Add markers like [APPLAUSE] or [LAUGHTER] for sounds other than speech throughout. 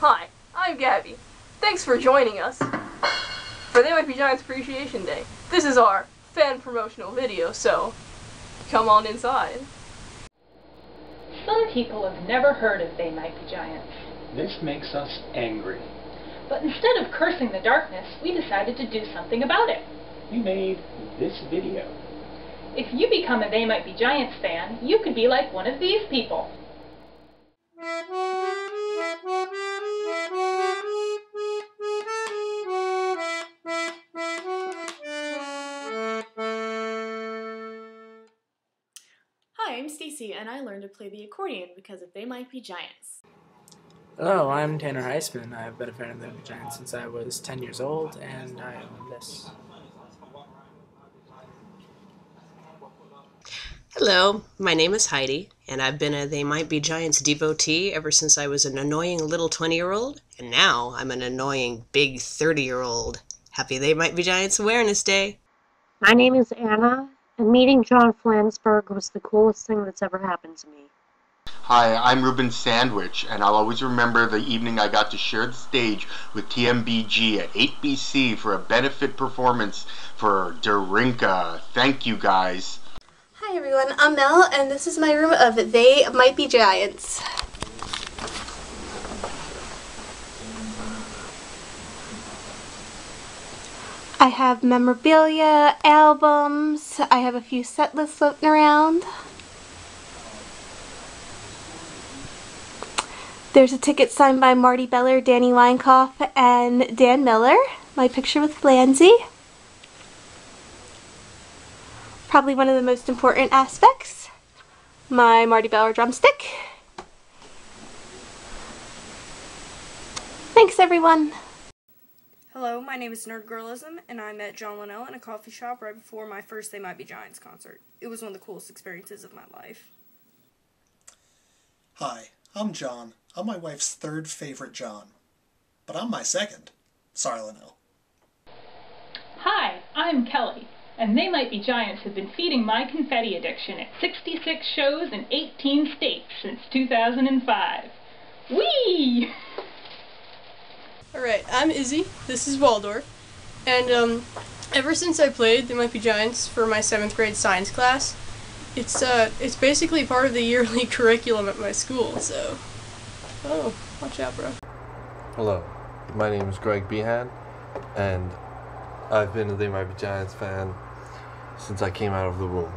Hi, I'm Gabby. Thanks for joining us for They Might Be Giants Appreciation Day. This is our fan promotional video, so come on inside. Some people have never heard of They Might Be Giants. This makes us angry. But instead of cursing the darkness, we decided to do something about it. We made this video. If you become a They Might Be Giants fan, you could be like one of these people. Hi, I'm Stacy, and I learned to play the accordion because of They Might Be Giants. Hello, I'm Tanner Heisman. I've been a fan of the Giants since I was 10 years old, and I own this. Hello, my name is Heidi, and I've been a They Might Be Giants devotee ever since I was an annoying little 20 year old, and now I'm an annoying big 30 year old. Happy They Might Be Giants Awareness Day! My name is Anna, and meeting John Flansburgh was the coolest thing that's ever happened to me. Hi, I'm Ruben Sandwich, and I'll always remember the evening I got to share the stage with TMBG at 8BC for a benefit performance for Darinka. Thank you, guys. Hi everyone, I'm Mel, and this is my room of They Might Be Giants. I have memorabilia, albums, I have a few set lists floating around. There's a ticket signed by Marty Beller, Danny Weinkauf, and Dan Miller. My picture with Flanzy. Probably one of the most important aspects. My Marty Beller drumstick. Thanks everyone. Hello, my name is Nerdgirlism, and I met John Linnell in a coffee shop right before my first They Might Be Giants concert. It was one of the coolest experiences of my life. Hi, I'm John. I'm my wife's third favorite John. But I'm my second. Sorry, Linnell. Hi, I'm Kelly, and They Might Be Giants have been feeding my confetti addiction at 66 shows in 18 states since 2005. Whee! [LAUGHS] Alright, I'm Izzy. This is Waldorf. And um, ever since I played The Might Be Giants for my seventh grade science class, it's uh, it's basically part of the yearly [LAUGHS] curriculum at my school. So, oh, watch out, bro. Hello, my name is Greg Behan, and I've been a They Might Be Giants fan since I came out of the womb.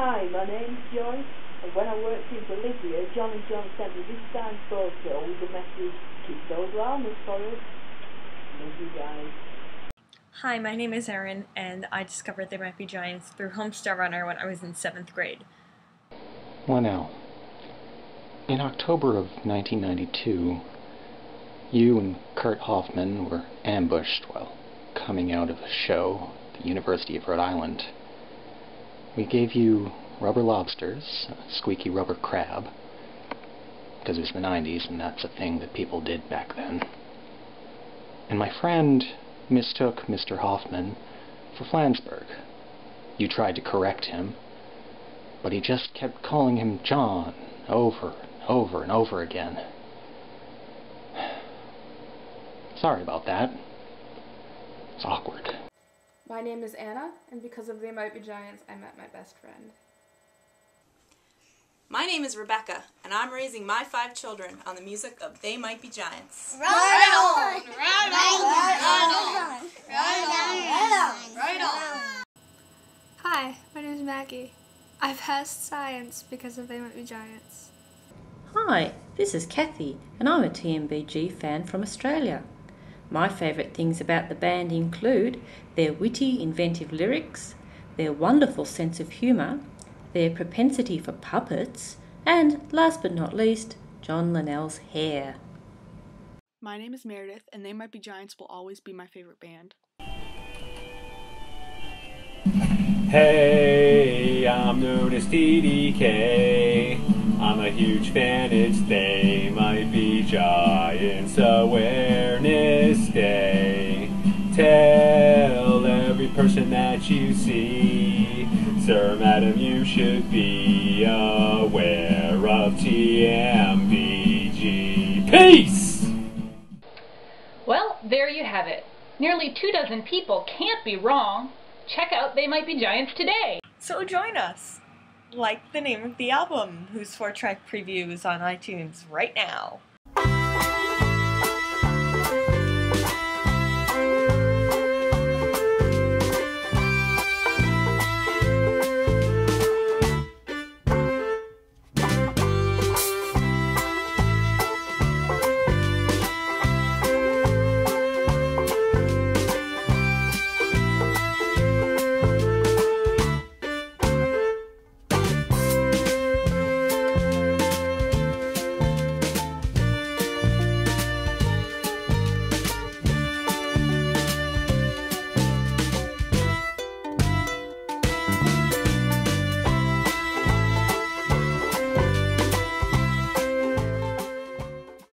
Hi, my name's Joyce, and when I worked in Bolivia, John and John sent me this signed photo with the message, keep those llamas for us. Love you guys. Hi, my name is Erin, and I discovered They Might Be Giants through Homestar Runner when I was in seventh grade. Linnell, in October of 1992, you and Kurt Hoffman were ambushed while coming out of a show at the University of Rhode Island. We gave you rubber lobsters, squeaky rubber crab, because it was the 90s and that's a thing that people did back then. And my friend mistook Mr. Hoffman for Flansburgh. You tried to correct him, but he just kept calling him John over and over and over again. [SIGHS] Sorry about that. It's awkward. My name is Anna, and because of They Might Be Giants, I met my best friend. My name is Rebecca, and I'm raising my five children on the music of They Might Be Giants. Right on! Right on! Right on! Right on! Hi, my name is Maggie. I passed science because of They Might Be Giants. Hi, this is Kathy, and I'm a TMBG fan from Australia. My favourite things about the band include their witty, inventive lyrics, their wonderful sense of humour, their propensity for puppets, and last but not least, John Linnell's hair. My name is Meredith, and They Might Be Giants will always be my favorite band. Hey, I'm known as TDK. I'm a huge fan, it's They Might Be Giants Awareness every person that you see Sir, madam, you should be aware of TMBG. Peace! Well, there you have it. Nearly two dozen people can't be wrong. Check out They Might Be Giants today. So join us. Like the name of the album, whose four track preview is on iTunes right now.